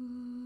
Ooh.